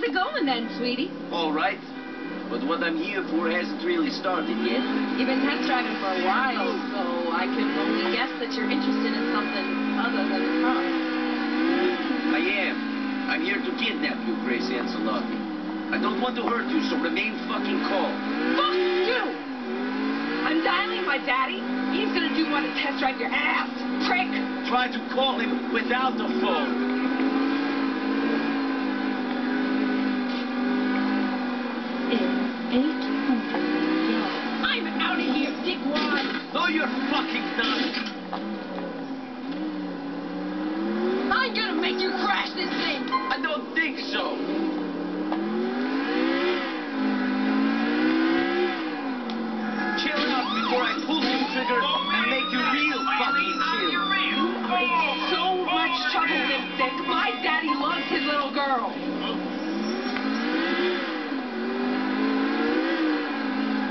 How's it going then, sweetie? All right. But what I'm here for hasn't really started yet. You've been test driving for a while, so I can only guess that you're interested in something other than the car. Mm, I am. I'm here to kidnap you, Grace Ancelotti. I don't want to hurt you, so remain fucking calm. Fuck you! I'm dialing my daddy. He's gonna do one to test drive your ass, prick! Try to call him without the phone. I'm out of here, dickwad! No, you're fucking not. I'm gonna make you crash this thing! I don't think so. Chill out before I pull the trigger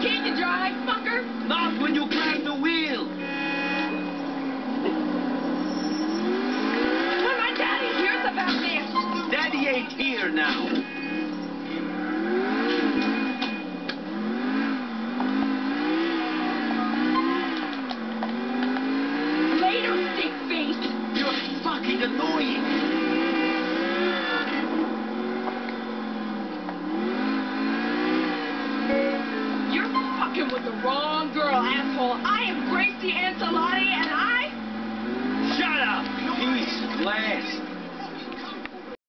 Can't you drive, fucker? Not when you grab the wheel. When my daddy hears about this. Daddy ain't here now. Later, stick face. You're fucking annoying. last.